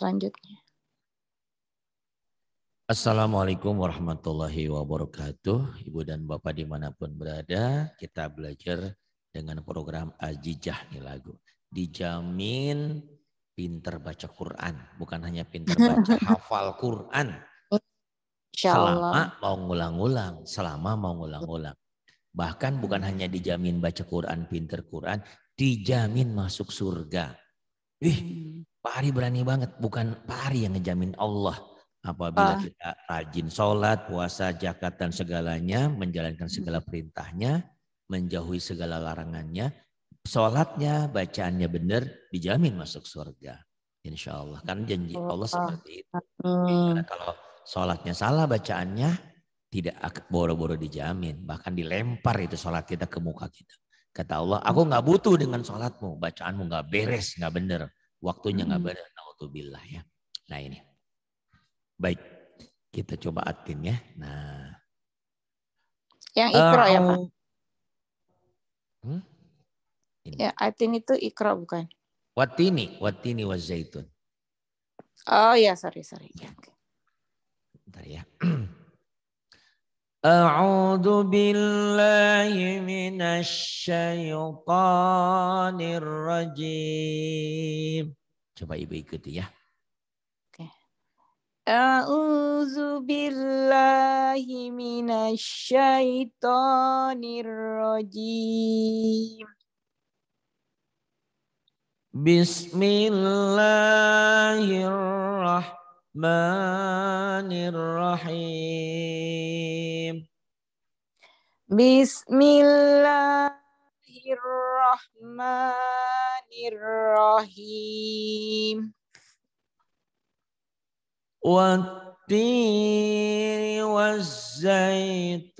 selanjutnya. Assalamualaikum warahmatullahi wabarakatuh. Ibu dan Bapak di mana pun berada, kita belajar dengan program Ajijah nih lagu. Dijamin pinter baca Quran. Bukan hanya pinter baca, hafal Quran. Selama mau ngulang-ngulang, selama mau ngulang-ngulang. Bahkan bukan hanya dijamin baca Quran, pinter Quran, dijamin masuk surga. Wih, hmm. Pak Ari berani banget. Bukan Pak Ari yang ngejamin Allah. Apabila ah. kita rajin sholat, puasa, zakat, dan segalanya, menjalankan segala perintahnya, menjauhi segala larangannya, sholatnya, bacaannya benar, dijamin masuk surga. Insya Allah. Kan janji Allah seperti itu. Karena kalau sholatnya salah bacaannya, tidak boro-boro dijamin. Bahkan dilempar itu sholat kita ke muka kita. Kata Allah, aku nggak butuh dengan sholatmu. Bacaanmu nggak beres, nggak benar. Waktunya nggak benar. Naudzubillah ya. Nah ini. Baik, kita coba atin ya. Nah. Yang ikro uh, ya Pak? Hmm? Ya, atin itu ikro bukan? Watini, watini wa zaitun. Oh ya, sorry, sorry. Ya. Bentar ya. أعوذ بالله من الشيطان الرجيم. Coba ibu ikuti ya. أعوذ بالله من الشيطان الرجيم بسم الله الرحمن الرحيم Bismillahirrahmanirrahim. والتين والزيتون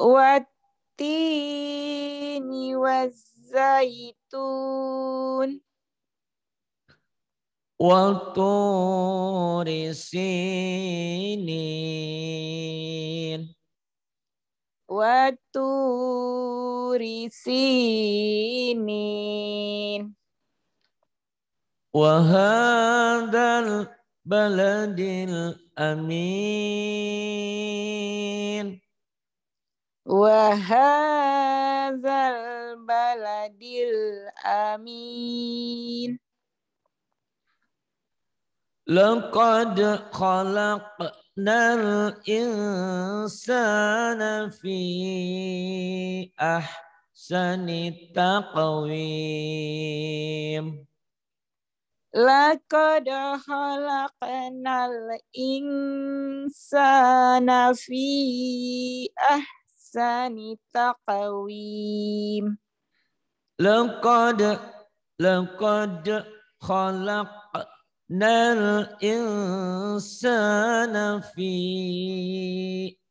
والتين والزيتون والطور سينين والطور سينين وهذا البلد الأمين وهذا البلد الأمين لقد خلقنا الإنسان في أحسن تقويم لقد خلقنا الإنسان في أحسن تقويم لقد لقد خلق Nal fi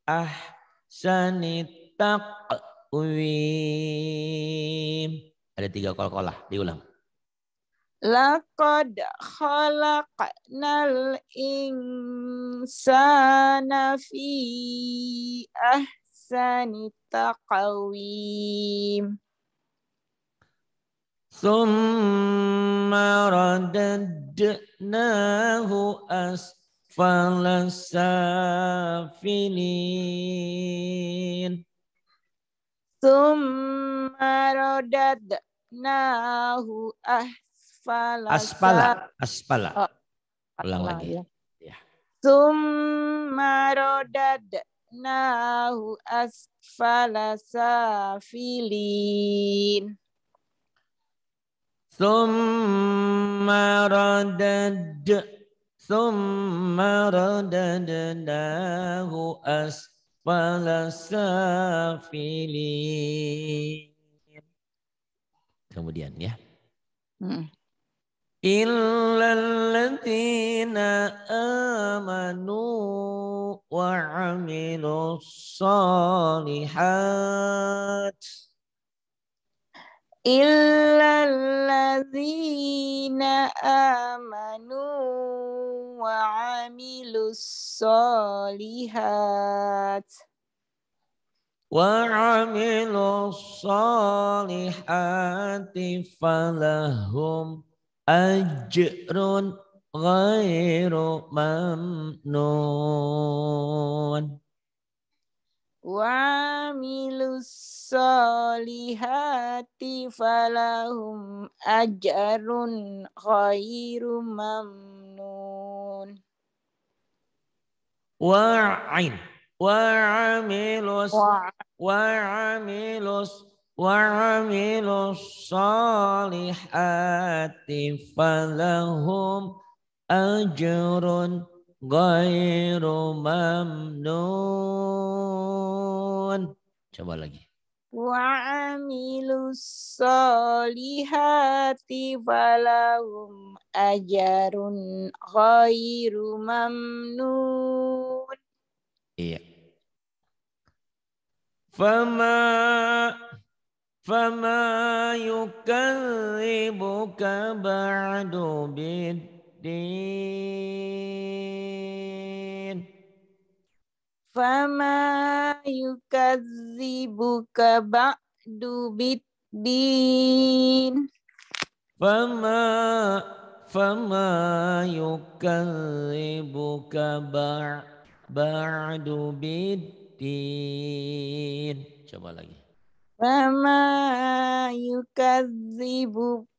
ahsani taqwim. Ada tiga kol-kolah, diulang. Laqad khalaqnal insana fi ahsani taqwim. ثم رددناه أسفل السافلين ثم رددناه أسفل أسفل أسفل ulang lagi ya. ثم رددناه أسفل سافلين Summa radad Summa radadnahu asfala safili Kemudian ya. Hmm. Illalladzina amanu wa amilu salihat. إلا الذين آمنوا وعملوا الصالحات وعملوا الصالحات فلهم أجر غير ممنون وعملوا الصالحات فلهم أجر غير ممنون وعين وعملوا وعملوا وعملوا الصالحات فلهم أجر غير ممنون coba lagi وعملوا الصالحات فلهم أجر غير ممنون iya فما فما يكذبك بعد بالدين فما يكذبك بعد بالدين فما فما يكذبك بعد بالدين din. Coba lagi. Fama yukadzibu eh.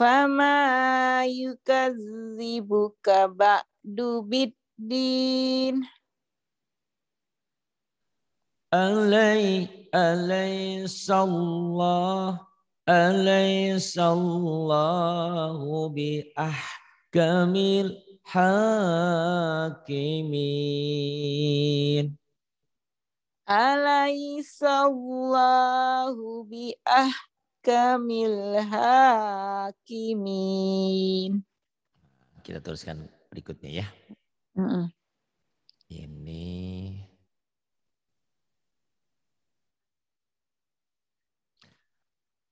Fama yukadzibuka ba'du biddin. Alai alaisallah alaisallahu bi ahkamil hakimin. Alaihissallahu bi ahkamil hakimin. Kita teruskan berikutnya ya. Mm -mm. Ini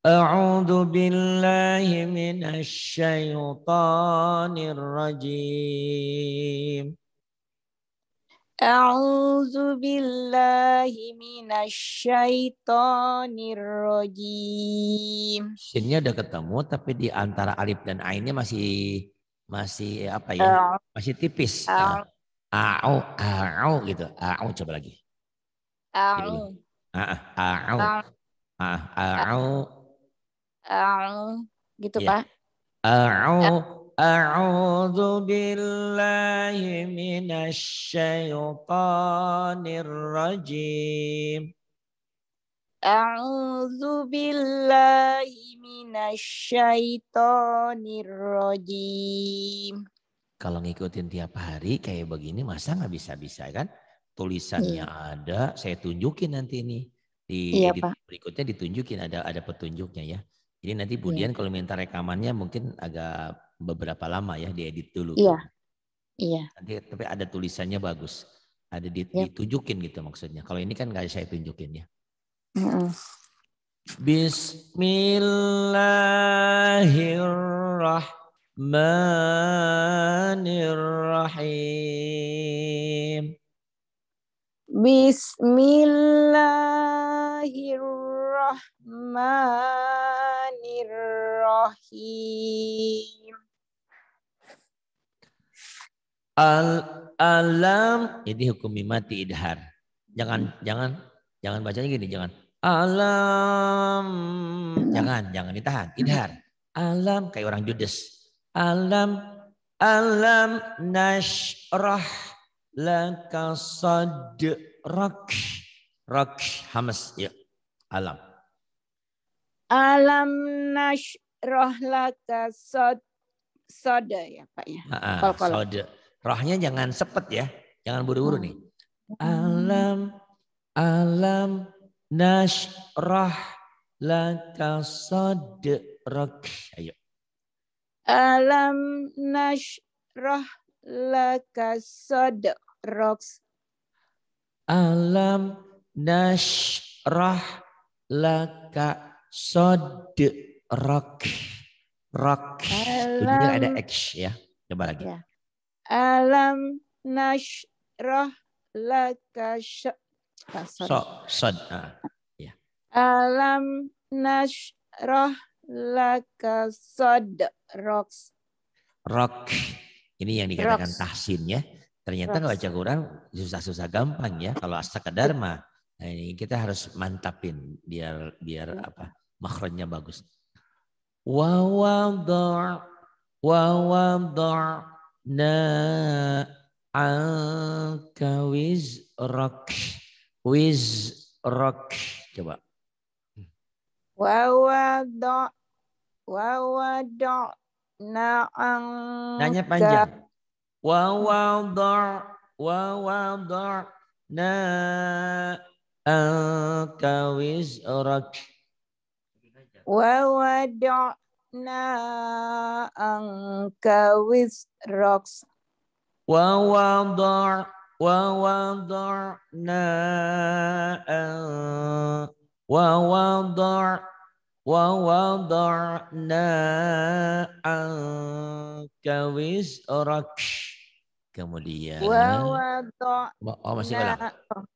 أعوذ بالله من الشيطان الرجيم A'udzu billahi minasyaitonir rajim. Sinnya udah ketemu tapi di antara alif dan ainnya masih masih apa ya? Masih tipis. Nah, a'u a'u gitu. A'u coba lagi. A'u. A'u. A'u. A'u. Gitu, iya. Pak. A'u. أعوذ بالله من الشيطان الرجيم أعوذ بالله من الشيطان الرجيم Kalau ngikutin tiap hari kayak begini masa nggak bisa-bisa kan? Tulisannya iya. ada, saya tunjukin nanti ini di iya, edit berikutnya ditunjukin ada ada petunjuknya ya. Jadi nanti Budian iya. kalau minta rekamannya mungkin agak beberapa lama ya diedit dulu. Iya. Iya. Nanti tapi ada tulisannya bagus. Ada di, yep. ditunjukin gitu maksudnya. Kalau ini kan nggak saya tunjukin ya. Mm-hmm. Bismillahirrahmanirrahim. Bismillahirrahmanirrahim. Al alam ini hukum mati idhar. Jangan jangan jangan bacanya gini, jangan alam. Jangan, jangan ditahan, idhar. Alam kayak orang judes. Alam alam nashrah laka sadrak. Rak hamas ya. Alam. Alam nashrah laka sad soda ya Pak ya. -kol. Rohnya jangan sepet ya. Jangan buru-buru nih. Alam alam nasrah laka sadrak. Ayo. Alam nasrah laka sadrak. Alam nasrah laka sadrak. Rak. Alam, ada X ya. Coba lagi. Ya. Alam nashrah laka So, sod. Ah, ya. Alam nashrah laka rocks. Rock. Ini yang dikatakan Rocks. tahsin ya. Ternyata Rocks. baca Quran susah-susah gampang ya. Kalau astaka dharma, nah ini kita harus mantapin biar biar iya. apa makhrajnya bagus. Wa wadar wa na anka rock wiz rock coba. Wa wadar wa wadar Na'ang Nanya panjang. Wa wadar wa wadar na anka wizrak. Wa wada'na anka wizrak. Wa wadar wa wadarna wa wadar wa wada'na anka wizrak kemudian wa oh masih ngulang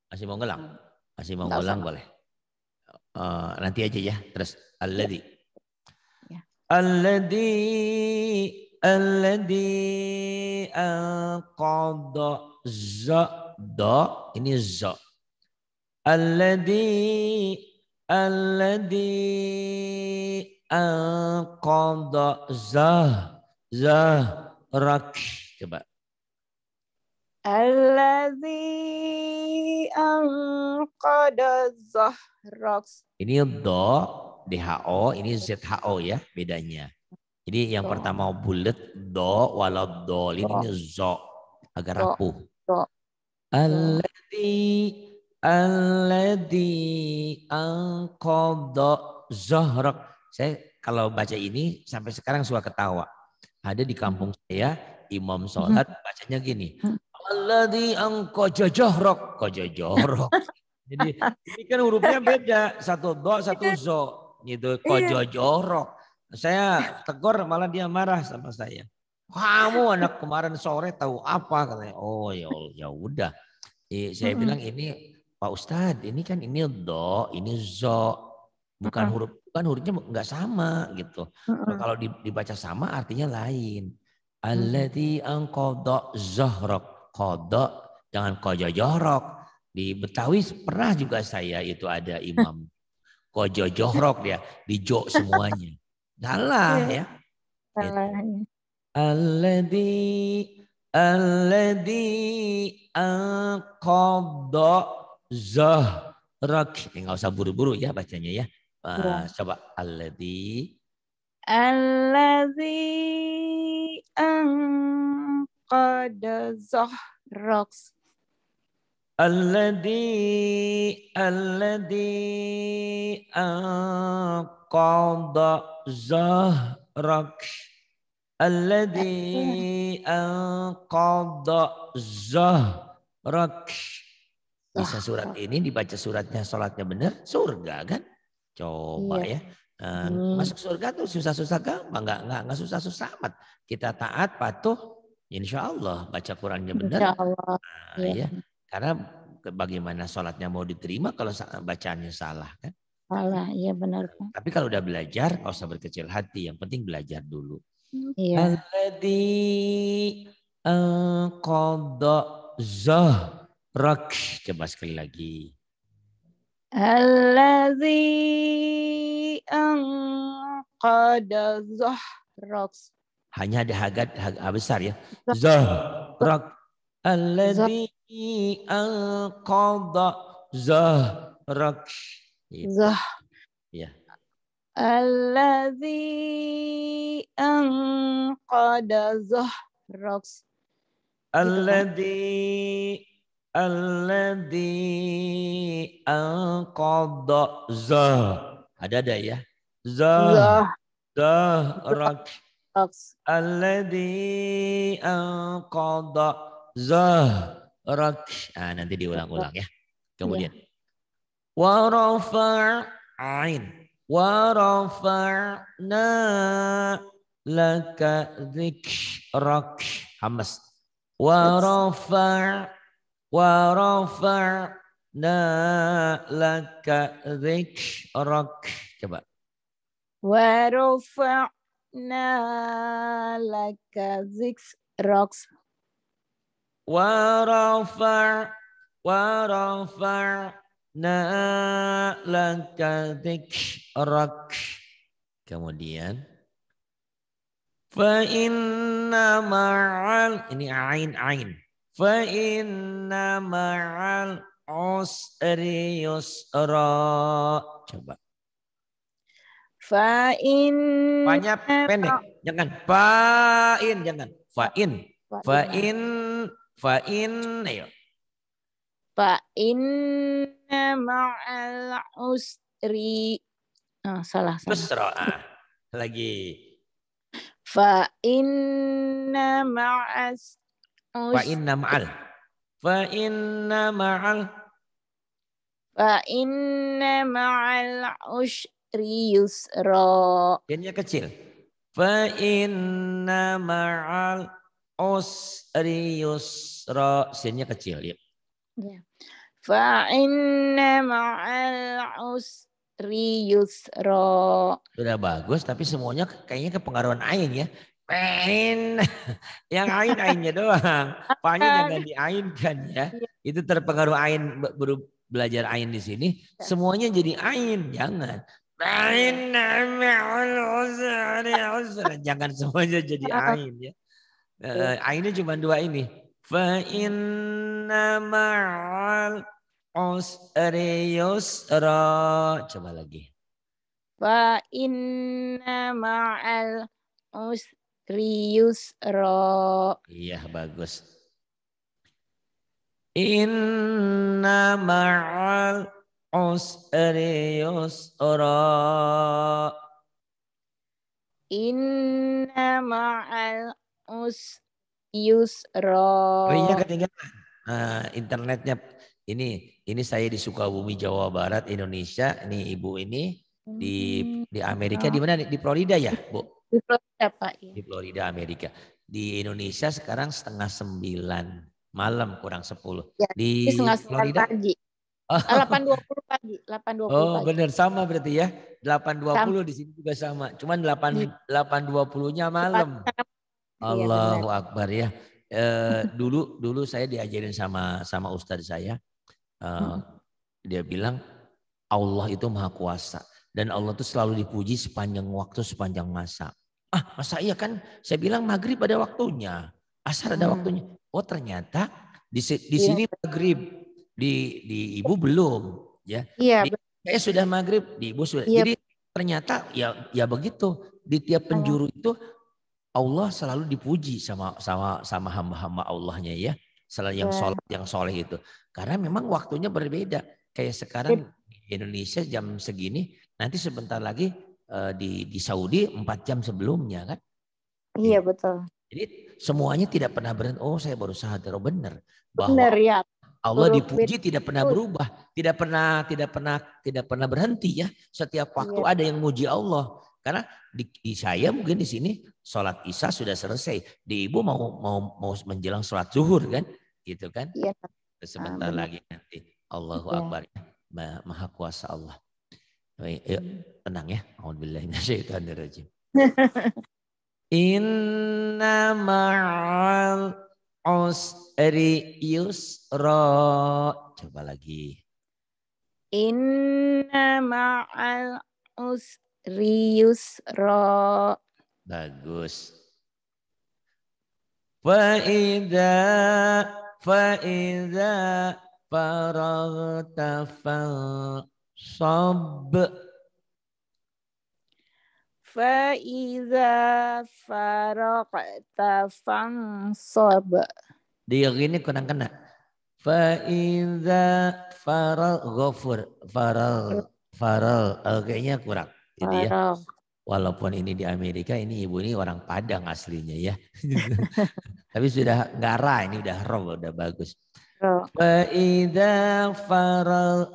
masih mau ngulang masih mau ngulang boleh? Uh, nanti aja ya terus alladhi. ya. Alladhi alladhi anqadha za do ini za alladhi alladhi anqadha zah zahrak coba. alladhi anqadha zahrak ini do DHO ini ZHO ya bedanya jadi yang do. pertama bulat do walau do ini zo agak rapuh alladhi Alladhi anqadha zahrak. Saya kalau baca ini sampai sekarang suka ketawa. Ada di kampung hmm. saya imam sholat hmm. bacanya gini. Hmm. Alladhi anqadha jahrak. Qadha Jadi ini kan hurufnya beda. Satu do, satu iya. zo. Gitu. Qadha jahrak. Saya tegur malah dia marah sama saya. Kamu anak kemarin sore tahu apa katanya. Oh ya ya udah. Saya bilang ini Pak Ustadz ini kan ini do, ini zo, bukan huruf bukan hurufnya nggak sama gitu. Kalau dibaca sama artinya lain. Alladhi angkodo zohrok kodok jangan kojo johrok. Di Betawi pernah juga saya itu ada imam kojo johrok dia dijo semuanya. Salah iya. ya. Salah. Alladhi alladhi angkodo Zahrak. Ini nggak usah buru-buru ya bacanya ya. Uh. Coba alladhi. Alladhi anqada zahrak. Alladhi alladhi anqada zahrak. Alladhi anqada zahrak. Bisa surat ini dibaca suratnya, sholatnya benar, surga kan? Coba iya. ya. Uh, hmm. Masuk surga tuh susah-susah gampang, nggak nggak nggak susah-susah amat. Kita taat, patuh, insya Allah baca Qurannya benar. Insya Allah. Nah, iya. ya. Karena bagaimana sholatnya mau diterima kalau bacaannya salah kan? Salah, iya benar. Tapi kalau udah belajar, nggak usah berkecil hati. Yang penting belajar dulu. Iya. Alladhi qada zah Rak. Coba sekali lagi. Alladzi anqada zahrak. Hanya ada hagat, hagat besar ya. Zahrak. Alladzi anqada zahrak. Zah. Ya. Alladzi anqada zahrak. Alladzi Alladhi anqadha zah. Ada ada ya. Zah. Zah. Rak. Alladhi anqadha zah. Rak. Nah, nanti diulang-ulang ya. Kemudian. Ya. Wa rafa'ain. Wa rafa'na laka dzikrak. Hamas. Wa rafa' wa rafa' laka dzikrak. Coba. Wa rafa'na laka dzikrak. Wa rafa' wa rafa'na laka dzikrak. Kemudian fa inna ma'al ini ain ain. Fa inna ma'al usri yusra. Coba. Fa'in. Banyak pendek. Jangan. Fa'in. Jangan. Fa'in. Fa'in. Fa'in. Ayo. Fa'in ma'al usri. Oh, salah. salah. Yusra. Ah. Lagi. Fa'in ma'as. Fa'in ma'al. Fa inna ma'al Fa inna ma'al usri yusra. Ini kecil. Fa inna ma'al usri yusra. Sinnya kecil, ya. ya. Fa inna ma'al usri yusra. Sudah bagus, tapi semuanya kayaknya kepengaruhan ain ya. Pen. Yang ain ainnya doang. Paknya jangan diainkan ya. Iya. Itu terpengaruh ain belajar ain di sini. Iya. Semuanya jadi ain. Jangan. Jangan semuanya jadi ain ya. Uh, ainnya cuma dua ini. Fa inna ma'al usri yusra. Coba lagi. Fa inna ma'al usri Rius ro. Iya bagus. Inna ma'al usri yusra. Inna ma'al usri yusra. Rinya ketinggalan. Nah, internetnya ini ini saya di Sukabumi Jawa Barat Indonesia. Ini ibu ini di di Amerika di mana di Florida ya, Bu? Di Florida Pak. Ya. Di Florida Amerika. Di Indonesia sekarang setengah sembilan malam kurang sepuluh. Ya, di setengah Florida pagi. Oh. 8.20 pagi, 8.20 Oh, pagi. benar sama berarti ya. 8.20 di sini juga sama. Cuman 8 8.20-nya malam. Iya, Allahu ya, Akbar ya. E, dulu dulu saya diajarin sama sama ustadz saya. E, hmm. Dia bilang Allah itu maha kuasa dan Allah itu selalu dipuji sepanjang waktu, sepanjang masa. Ah masa iya kan saya bilang maghrib ada waktunya. Asar ada hmm. waktunya. Oh ternyata di, di iya. sini maghrib. Di, di ibu belum. ya. Iya. Saya sudah maghrib, di ibu sudah. Iya. Jadi ternyata ya ya begitu. Di tiap penjuru oh. itu Allah selalu dipuji sama sama sama hamba-hamba Allahnya ya. Selalu yang sholat, yang soleh itu. Karena memang waktunya berbeda. Kayak sekarang di Indonesia jam segini, nanti sebentar lagi Eh, di di Saudi empat jam sebelumnya kan. Iya betul. Jadi semuanya tidak pernah berhenti. Oh saya baru sadar, oh benar bahwa benar, ya. Allah dipuji tidak pernah berubah, tidak pernah tidak pernah tidak pernah berhenti ya. Setiap waktu iya. ada yang muji Allah. Karena di, di saya mungkin di sini sholat isya sudah selesai. Di ibu mau mau mau menjelang sholat zuhur kan, gitu kan? Iya. Sebentar ah, lagi nanti. Allahu ya. Akbar. Maha kuasa Allah. Baik, yuk tenang ya. Alhamdulillah minasyaitonirrajim. Inna ma'al usri yusra. Coba lagi. Inna ma'al usri yusra. Bagus. Fa'idha fa'idha faragta fa' Sob. Faiza faraqta sob. Dia gini kurang kena. Faiza faral ghafur. Faral. Faral. Oh, kayaknya kurang. Jadi ya. Walaupun ini di Amerika, ini ibu ini orang Padang aslinya ya. Tapi sudah ngara, ini udah roh, udah bagus. Faiza faral.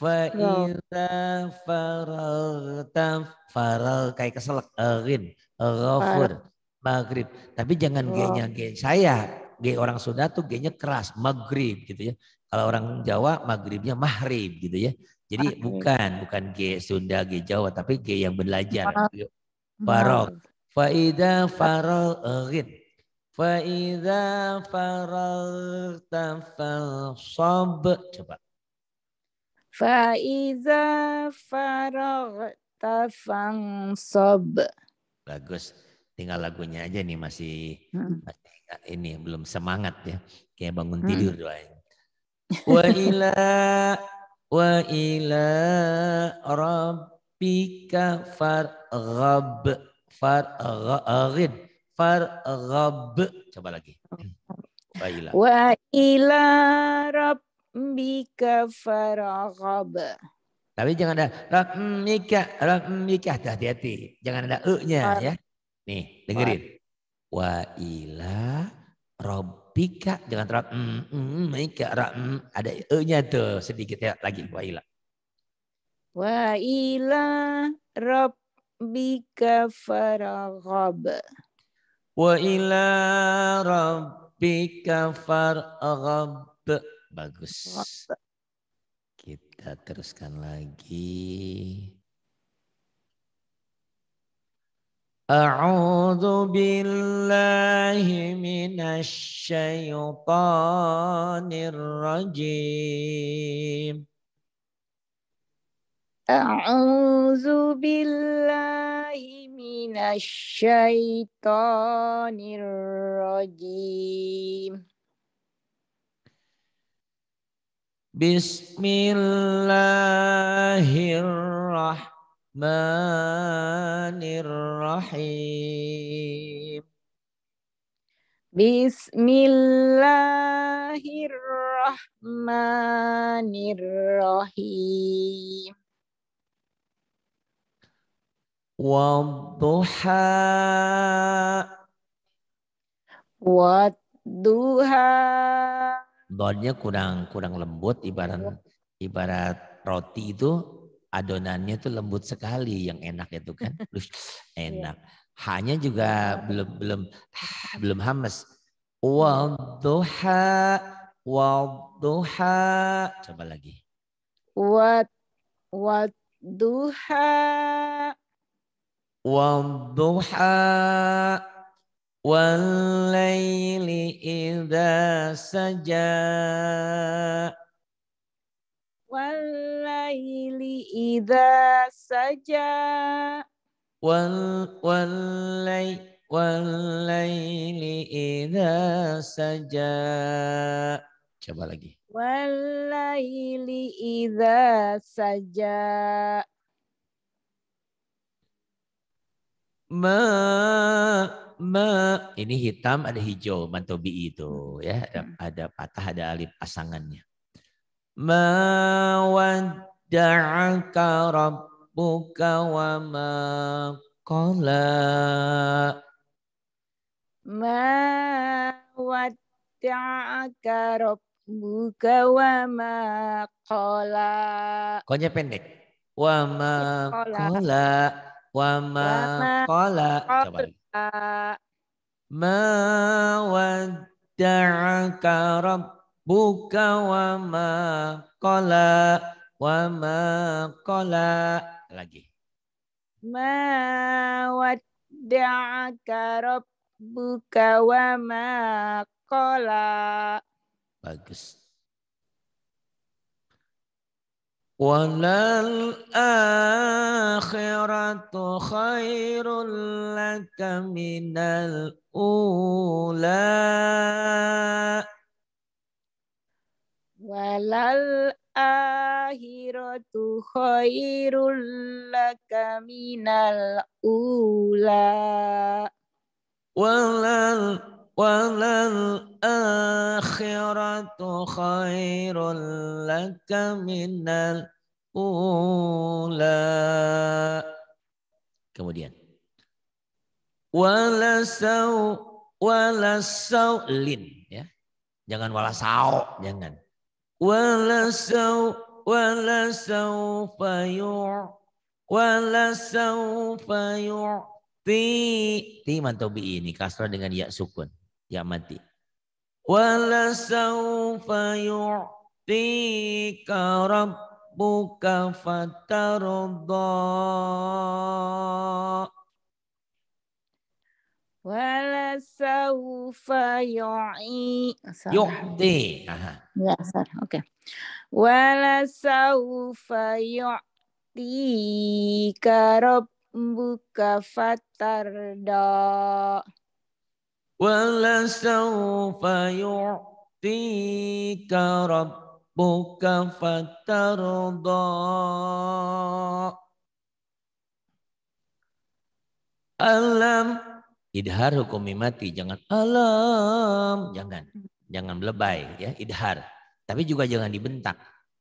Fa'idha faralta faral kayak keselak agin ghafur maghrib. Tapi jangan. G-nya G saya. G orang Sunda tuh G-nya keras, maghrib gitu ya. Kalau orang Jawa maghribnya mahrib gitu ya. Jadi mahrib. bukan bukan G Sunda G Jawa tapi G yang belajar. Farog. Faida farogin. Faida farog fansab. Coba. Faida farog fansab. Bagus. Tinggal lagunya aja nih masih, hmm. masih ini belum semangat ya. Kayak bangun tidur hmm. doain. Wa ila wa ila rabbika farghab. Farghid farghab. Coba lagi. Wa ila. Wa ila rabbika farghab. Tapi jangan ada rabbika rabbika. Hati-hati jangan ada e-nya ya. Nih dengerin. Wa ila rabbika jangan terlalu mm, mm, mika ra, mm, ada e-nya tuh sedikit ya lagi wa ila wa ila rabbika farghab wa ila rabbika farghab bagus. Kita teruskan lagi أعوذ بالله من الشيطان الرجيم. أعوذ بالله من الشيطان الرجيم. بسم الله الرحمن Bismillahirrahmanirrahim. Bismillahirrahmanirrahim. Wadduha. Wadduha. Donnya kurang kurang lembut ibarat iya. ibarat roti itu adonannya tuh lembut sekali yang enak itu kan. Iya. Enak. Hanya juga belum belum ah, belum hamas. Hmm. Wadduha wadduha. Coba lagi. Wad wadduha. Wadduha wal laili idza saja. Walaili idza saja. Wal walai walaili idza saja. Coba lagi. Walaili idza saja. Ma ma ini hitam ada hijau mantobi itu ya ada, ada patah ada alif pasangannya ma wadda'aka rabbuka wa ma qala. Ma wadda'aka rabbuka wa ma qala. Konya pendek. Wa ma qala. wa ma qala. Coba ma wadda'aka rabbuka buka wa ma qala wa ma qala. Lagi. Ma wadda'aka rabbuka wa ma qala. Bagus. Walal akhiratu khairul laka minal ula walal akhiratu khairul laka minal ula. Walal walal akhiratu khairul laka minal ula. Kemudian. Walasau walasaulin ya. Jangan walasau jangan ولسو ولسوف يع ولسوف يعطي ti mantau bi ini kasrah dengan ya sukun ya mati ولسوف yu'tika rabbuka fatarda. Wala saufa yu'i. Yu'ti. Ya, salah. Oke. Okay. Wala saufa yu'tika rabbuka fatarda. Wala saufa yu'tika rabbuka fatarda. Alam Idhar hukum mati, jangan alam, jangan. Jangan lebay ya, idhar. Tapi juga jangan dibentak.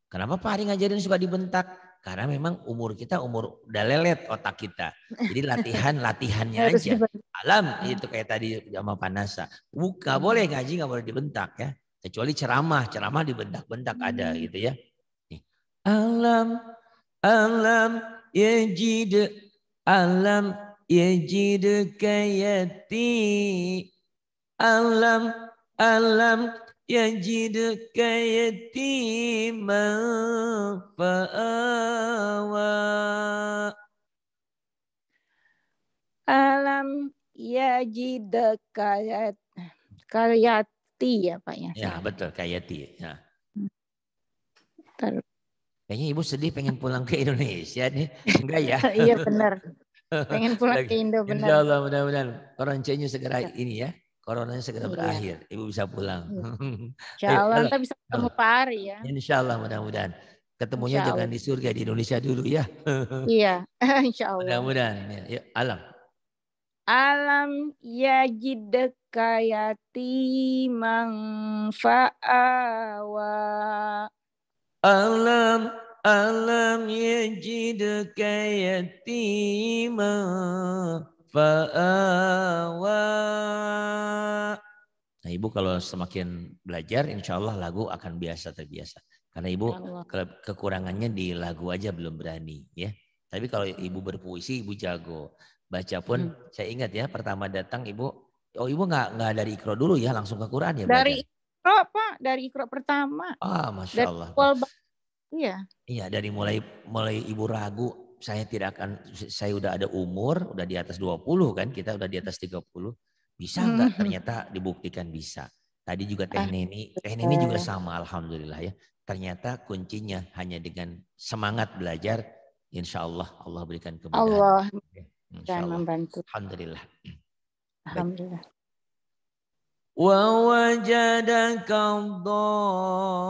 Kenapa Pak Ari ngajarin suka dibentak? Karena memang umur kita umur udah lelet otak kita. Jadi latihan latihannya aja. Alam itu kayak tadi sama Panasa. Buka boleh ngaji nggak boleh dibentak ya. Kecuali ceramah, ceramah dibentak-bentak ada hmm. gitu ya. Alam, alam, yajid, alam, yajidka yati alam alam yajidka yatima fa'awa alam yajidka kayati ya Pak ya. Ya betul kayati ya. Kayaknya ibu sedih pengen pulang ke Indonesia nih. Enggak ya? iya benar. Pengen pulang ke Indo benar. Insya Allah mudah-mudahan koroncenya segera ya. ini ya. Coronanya segera iya. berakhir. Ibu bisa pulang. Iya. Insya Allah kita bisa ketemu Pak Ari ya. Insya Allah mudah-mudahan. Ketemunya jangan di surga di Indonesia dulu ya. iya, insya Allah. Mudah-mudahan. Ya, ya, alam. Alam yajidka yatimang fa'awa. Alam alam yajidka yatima fa'awa. Nah ibu kalau semakin belajar insya Allah lagu akan biasa terbiasa. Karena ibu ke kekurangannya di lagu aja belum berani ya. Tapi kalau ibu berpuisi ibu jago. Baca pun hmm. saya ingat ya pertama datang ibu, oh ibu nggak nggak dari ikro dulu ya langsung ke Quran ya? Dari ikro pak, dari ikro pertama. Ah masya Allah. Iya. Iya dari mulai mulai ibu ragu saya tidak akan saya udah ada umur udah di atas 20 kan kita udah di atas 30 bisa enggak hmm. ternyata dibuktikan bisa. Tadi juga teh ah, neni teh neni juga sama alhamdulillah ya. Ternyata kuncinya hanya dengan semangat belajar insya Allah Allah berikan kemudahan. Allah dan membantu. Alhamdulillah. Alhamdulillah. ووجدك ضالا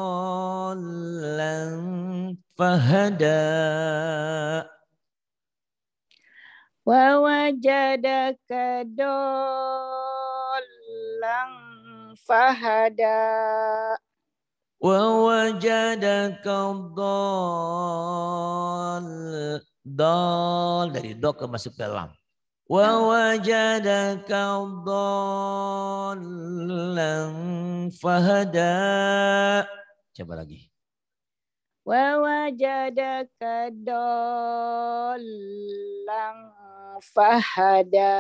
فهدى ووجدك ضالا فهدى ووجدك ضال ضال dari do ke masuk ke lam ووجدك ضالا فهدى coba lagi ووجدك ضالا فهدى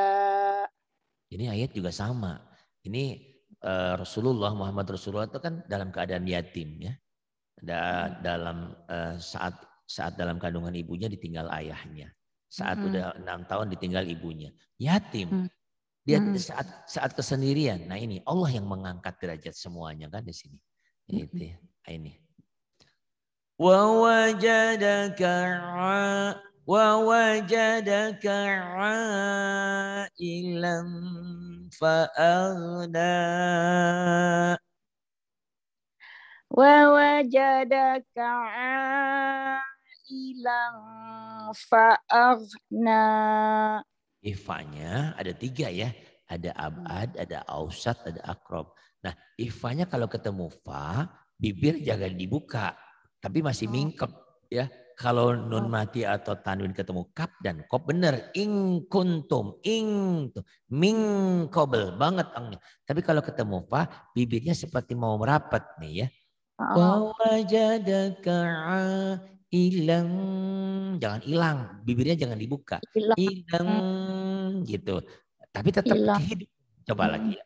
ini ayat juga sama ini uh, Rasulullah Muhammad Rasulullah itu kan dalam keadaan yatim ya da, dalam uh, saat saat dalam kandungan ibunya ditinggal ayahnya saat hmm. udah enam tahun ditinggal ibunya, yatim. Hmm. Dia hmm. saat saat kesendirian. Nah ini Allah yang mengangkat derajat semuanya kan di sini. Hmm. Ya. Nah, ini. Wa wajadaka wa wajadaka ilam fa'aghna wa wajadaka ilang fa'aghna. Ifanya ada tiga ya. Ada abad, ada ausat, ada akrob. Nah ifanya kalau ketemu fa, bibir jangan dibuka. Tapi masih oh. mingkep ya. Kalau nun oh. mati atau tanwin ketemu kap dan kop bener. Ing kuntum, ing tuh. Ming kobel banget angnya. Tapi kalau ketemu fa, bibirnya seperti mau merapat nih ya. Oh hilang jangan hilang bibirnya jangan dibuka. Hilang hmm. gitu. Tapi tetap ilang. hidup. Coba lagi hmm. ya.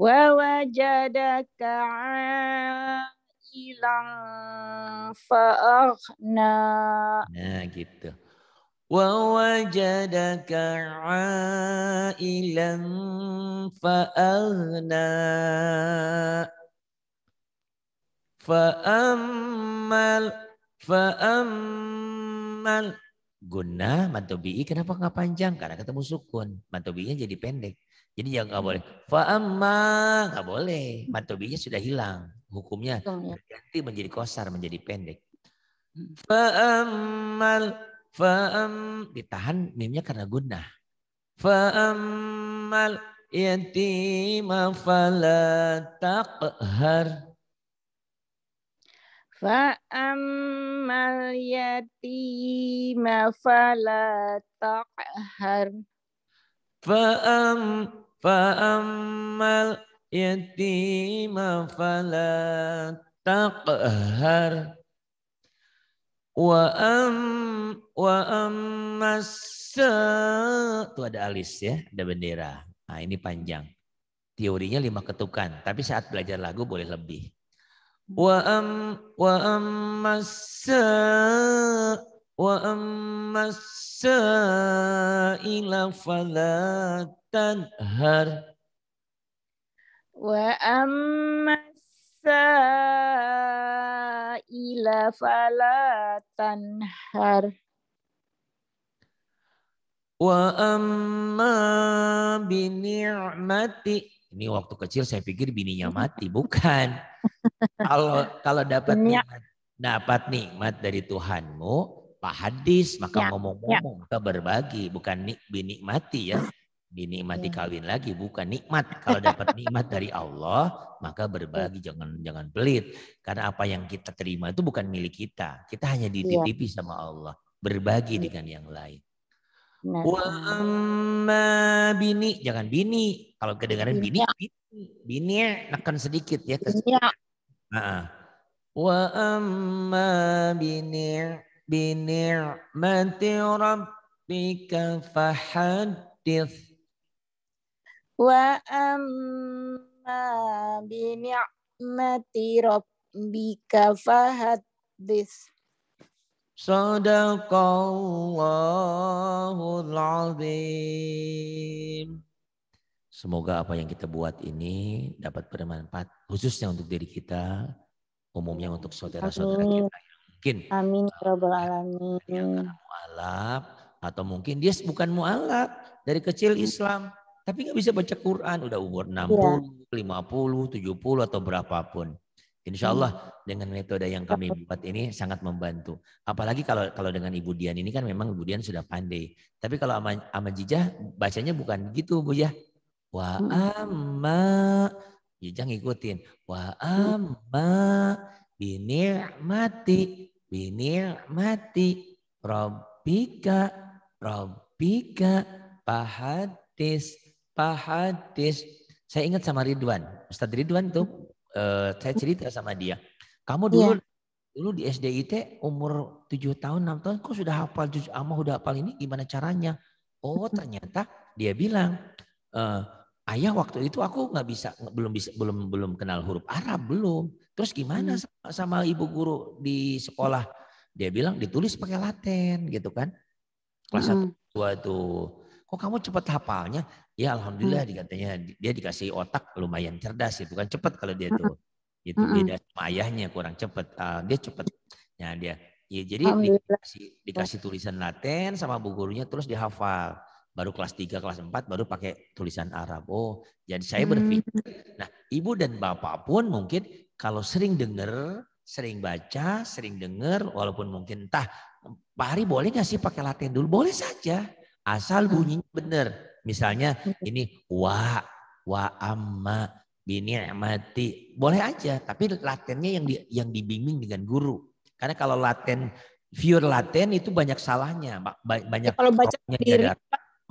wa wajadaka hilang fa'akhna nah gitu. Wa wajadaka ilan fa'aghna. Fa'ammal Fa'amal. guna mantobi'i kenapa nggak panjang? Karena ketemu sukun. Mantobi'inya jadi pendek. Jadi yang nggak boleh. Fa'amma nggak boleh. Mantobi'inya sudah hilang. Hukumnya ya. ganti menjadi kosar, menjadi pendek. Fa'amal. fa'am ditahan mimnya karena guna. Fa'amal. yatima fala taqhar. Fala taqhar. Fa'am fa'ammal yatima fala taqhar. Wa am wa ammasa itu ada alis ya, ada bendera. Nah, ini panjang. Teorinya lima ketukan, tapi saat belajar lagu boleh lebih. Wa am wa ammasa wa ammasa ila falatan har wa ammasa ila falatan Ini waktu kecil saya pikir bininya mati, bukan. kalau kalau dapat nikmat, dapat nikmat dari Tuhanmu, Pak Hadis, maka ya, ngomong-ngomong, ya. maka berbagi, bukan bini mati ya. Dinikmati ya. kawin lagi bukan nikmat. Kalau dapat nikmat dari Allah, maka berbagi ya. jangan jangan pelit. Karena apa yang kita terima itu bukan milik kita. Kita hanya iya. dititipi ya. sama Allah. Berbagi ya. dengan yang lain. Nah. Wa amma bini, jangan bini. Kalau kedengaran bini, bini, bini nekan sedikit ya. Ya. Nah. Wa amma bini bini mati rabbika fahadith Wa amma bi ni'mati rabbika Sadaqallahul azim. Semoga apa yang kita buat ini dapat bermanfaat khususnya untuk diri kita, umumnya untuk saudara-saudara kita yang mungkin Amin rabbal alamin. Yang mualaf atau mungkin dia bukan mualaf dari kecil Islam tapi nggak bisa baca Quran, udah umur 60, ya. 50, 70 atau berapapun. Insya Allah hmm. dengan metode yang kami buat ini sangat membantu. Apalagi kalau kalau dengan Ibu Dian ini kan memang Ibu Dian sudah pandai. Tapi kalau ama, ama Jijah bacanya bukan gitu Bu ya. Wa hmm. amma Jijah ngikutin. Wa hmm. amma binirmati binirmati Rabbika Rabbika pahadis Pak Hadis. Saya ingat sama Ridwan. Ustadz Ridwan tuh uh, saya cerita sama dia. Kamu dulu yeah. dulu di SDIT umur 7 tahun 6 tahun kok sudah hafal juz amma udah hafal ini gimana caranya? Oh ternyata dia bilang uh, ayah waktu itu aku nggak bisa belum bisa belum belum kenal huruf Arab belum. Terus gimana hmm. sama, sama ibu guru di sekolah? Dia bilang ditulis pakai Latin gitu kan. Kelas satu hmm. dua tuh. Kok kamu cepat hafalnya? Ya alhamdulillah hmm. dikatanya dia dikasih otak lumayan cerdas itu kan cepat kalau dia tuh. Itu hmm. beda sama ayahnya kurang cepat. Uh, dia cepat. Ya dia. Ya, jadi dikasih, dikasih tulisan Latin sama bu gurunya terus dihafal. Baru kelas 3, kelas 4 baru pakai tulisan Arab. Oh, jadi saya hmm. berpikir. Nah, ibu dan bapak pun mungkin kalau sering dengar, sering baca, sering dengar, walaupun mungkin entah Pak Hari boleh nggak sih pakai Latin dulu? Boleh saja. Asal bunyinya benar Misalnya ini wa wa amma bini'mati. Boleh aja, tapi latennya yang di, yang dibimbing dengan guru. Karena kalau laten pure laten itu banyak salahnya, banyak ya, kalau baca sendiri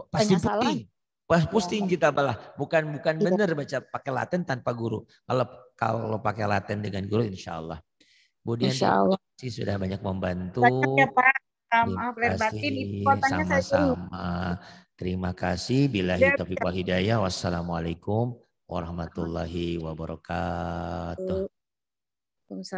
pasti pusing. Pas pusing kita malah bukan bukan ya. benar baca pakai laten tanpa guru. Kalau kalau pakai laten dengan guru insya Allah. Kemudian insya Allah. sih sudah banyak membantu. Banyak ya Pak. Maaf batin, sama-sama. Terima kasih. Bila taufiq wal hidayah. Wassalamualaikum warahmatullahi wabarakatuh.